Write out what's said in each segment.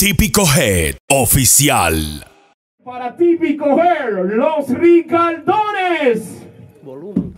Típico Head Oficial. Para Típico Hair, los Ricaldones. Volumen.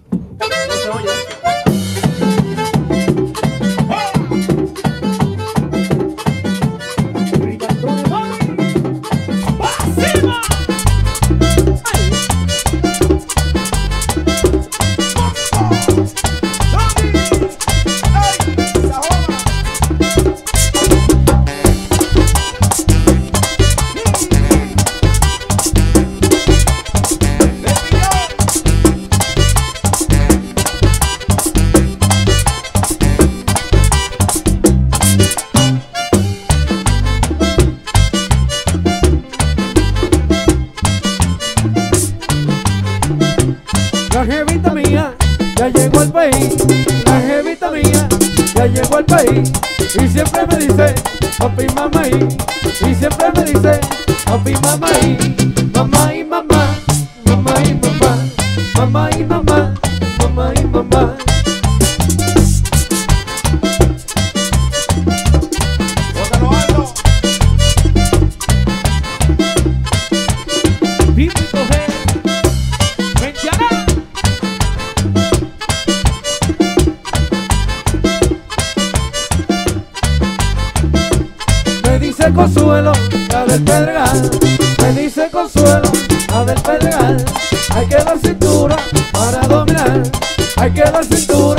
Jevita mía ya llegó al país. La jevita mía ya llegó al país. Y siempre me dice, papi, mamá y. Y siempre me dice, papi, mamá y. Mamá y mamá, mamá y mamá. Mamá y mamá, mamá y mamá. Consuelo, la del Pedregal. Me dice Consuelo, la del Pedregal. Hay que dar cintura para dominar. Hay que dar cintura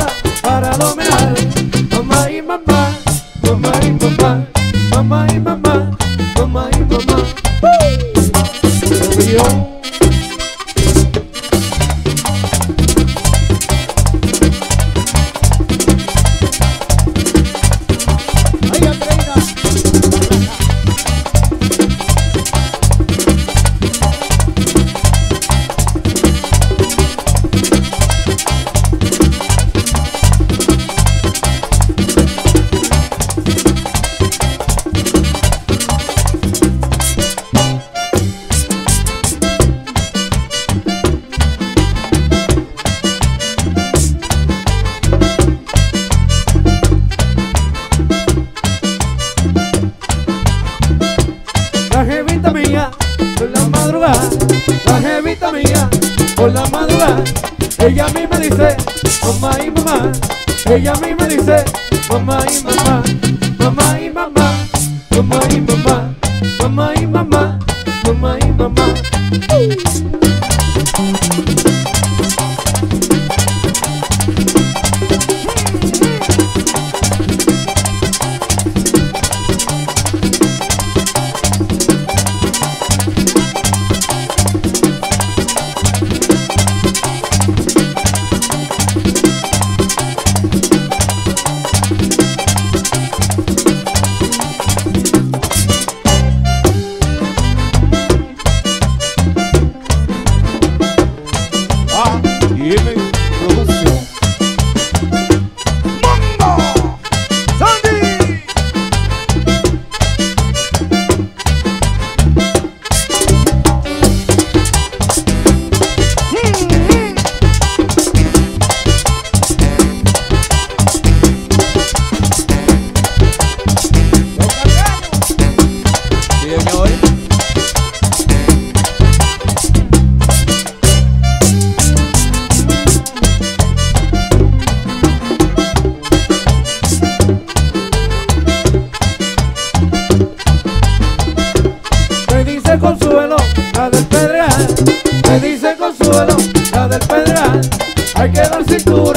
mía, por la madrugada, ella a mí me dice, mamá y mamá, ella a mí me dice, mamá y mamá, mamá y mamá, mamá y mamá, mamá y mamá, mamá y mamá. Me cintura